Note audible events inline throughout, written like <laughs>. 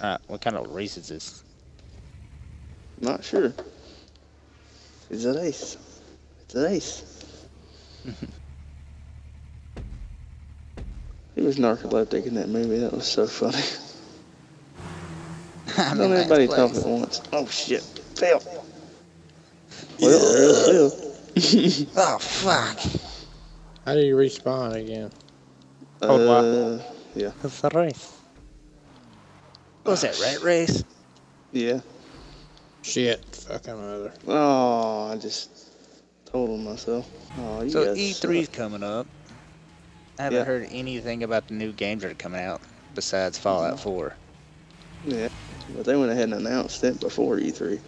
Alright, what kind of race is this? Not sure. It's a race. It's a race. <laughs> he was narcoleptic in that movie. That was so funny. <laughs> I'm Don't in everybody last talk at once. Oh shit. Fail. <laughs> Well, fail. Oh, fuck. How do you respawn again? Oh, wow. Uh, yeah. It's a race. What's that, rat race? Yeah. Shit, fucking mother. Oh, I just told him myself. Oh, you So guys E3's suck. coming up. I haven't Yeah. heard anything about the new games that are coming out besides Fallout mm-hmm. 4. Yeah. But they went ahead and announced it before E E3.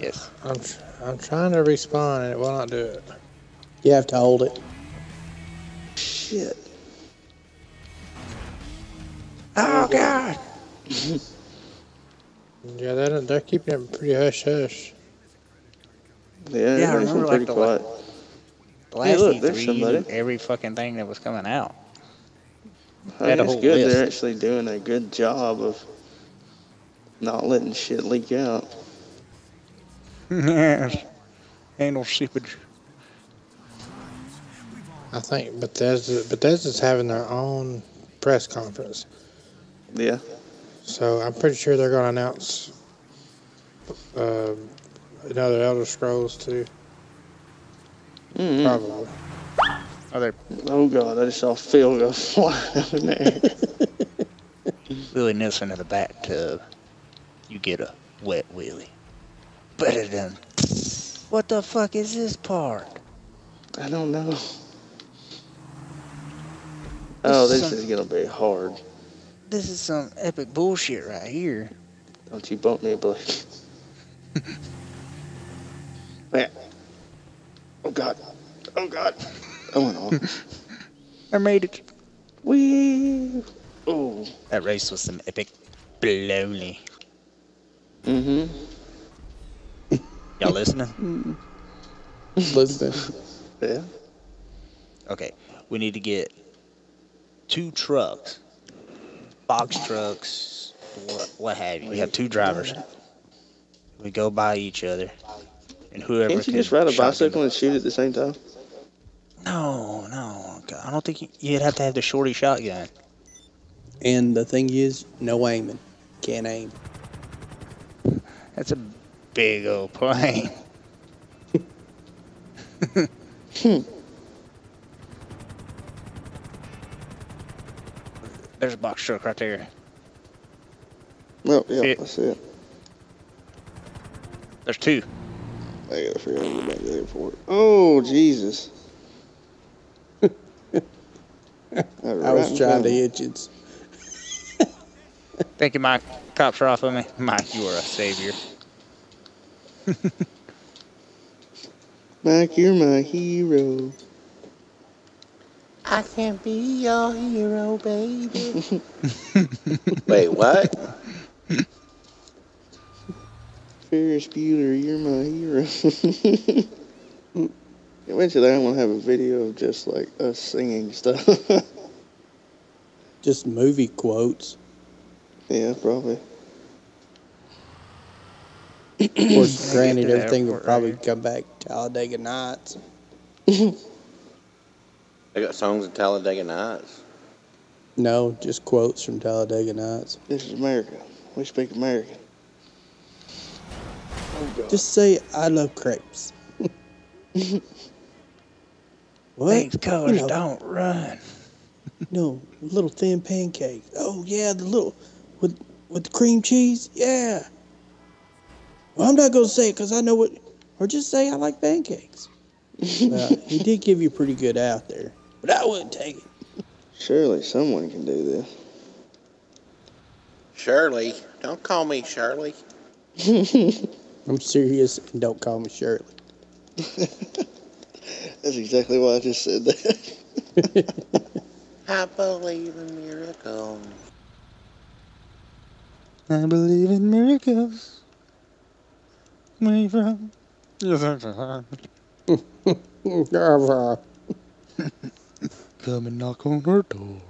Yes. I'm tr- I'm trying to respawn and it will not do it. You have to hold it. Shit. Oh, God. Mm-hmm. Yeah, they're, they're keeping it pretty hush hush. Yeah, Yeah, I everything's remember, pretty like, the quiet. The last Hey, look, there's E3, you somebody. every fucking thing that was coming out. I had mean, it's whole good. They're actually doing a good job of not letting shit leak out. <laughs> Anal seepage. I think Bethesda Bethesda's having their own press conference, Yeah. So I'm pretty sure they're going to announce uh, another Elder Scrolls too. Mm-hmm. Probably. Oh, they're Oh god, I just saw Phil go <laughs> flying up in there. Willie Nelson in the bathtub. You get a wet Willie. Better than. What the fuck is this part? I don't know. Oh, this is gonna be hard. This is some epic bullshit right here. Don't you bump me, Blake. <laughs> yeah. Oh god. Oh god. I went on. <laughs> I made it. Wee. Oh. That race was some epic baloney. Mm-hmm. Y'all listening? <laughs> Listen, Yeah. Okay, we need to get two trucks, box trucks, what, what have you. We have two drivers. We go by each other, and whoever Can't you can just ride a bicycle and shoot at the same time? No, no, I don't think you, you'd have to have the shorty shotgun. And the thing is, no aiming. Can't aim. That's a big old plane. Hmm. There's a box truck right there. No, yeah, It- that's it. There's two. I gotta figure out how to get back to the airport. Oh, Jesus. <laughs> I was trying to hit you. <laughs> Thank you, Mike. Cops are off of me. Mike, you are a savior. <laughs> Mike, you're my hero. I can't be your hero, baby. <laughs> Wait, what? Ferris Bueller, you're my hero. <laughs> Eventually, I want to have a video of just like us singing stuff. Just movie quotes. yeah, probably. Of course, granted, to the everything will probably right come back Talladega Nights. <laughs> They got songs of Talladega Nights. No, just quotes from Talladega Nights. This is America. We speak American. Just say, I love crepes. <laughs> what? Thanks, colors know. don't run. No, little thin pancakes. Oh yeah, the little with with the cream cheese. Yeah. Well, I'm not gonna say it because I know what. Or just say I like pancakes. <laughs> well, he did give you pretty good out there, but I wouldn't take it. Surely someone can do this. Shirley. Don't call me Shirley. <laughs> I'm serious, and don't call me Shirley. <laughs> That's exactly why I just said that. <laughs> I believe in miracles. I believe in miracles. Where you from? Come and knock on our door.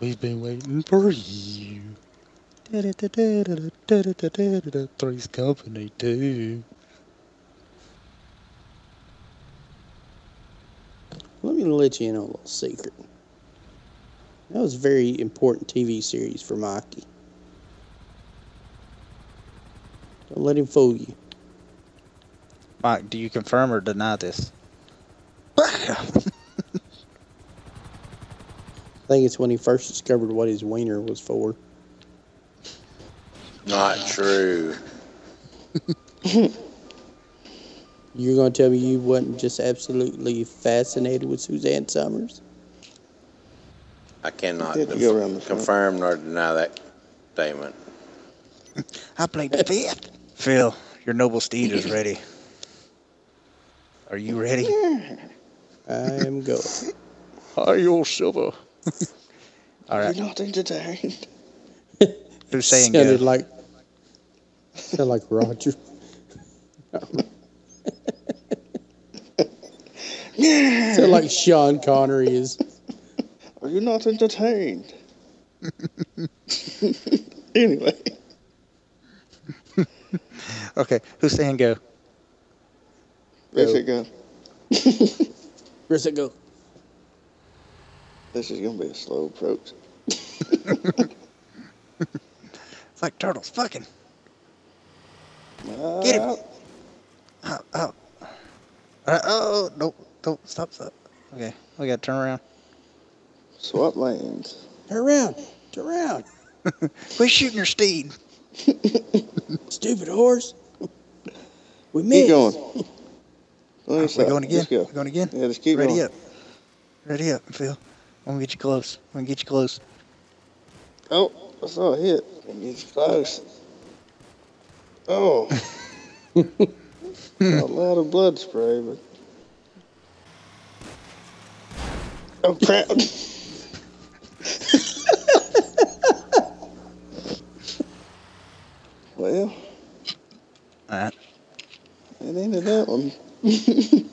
We've been waiting for you. Three's Company too. Let me let you in on a little secret. That was a very important TV series for Mikey. Don't let him fool you. Mike, do you confirm or deny this? Think it's when he first discovered what his wiener was for. Not true. <laughs> You're going to tell me you wasn't just absolutely fascinated with Suzanne Somers? I cannot You have to go around the front. confirm nor deny that statement. <laughs> I played the fifth. Phil, your noble steed is ready. Are you ready? <laughs> I am going. Hi, old silver. All right, You're not entertained. <laughs> who's saying Sounded go? like sounded like Roger. Sounded like Sean Connery is. Are you not entertained? <laughs> anyway, <laughs> Okay, who's saying go? there it go. Where's it go? This is gonna be a slow approach. It's like turtles fucking. Uh, Get him. Oh, oh. Uh, oh, no, don't stop, stop. Okay, we gotta turn around. Swap lanes. Turn around. Turn around. <laughs> Quit shooting your steed. Stupid horse. We missed. Keep going. <laughs> Let me We're going again. Let's go. We're going again. Yeah, just keep Ready going. up. Ready up, Phil. I'm gonna get you close. I'm gonna get you close. Oh, I saw a hit. It's close. Oh. <laughs> a lot of blood spray, but. Oh crap! <laughs> well, that ended that one. <laughs>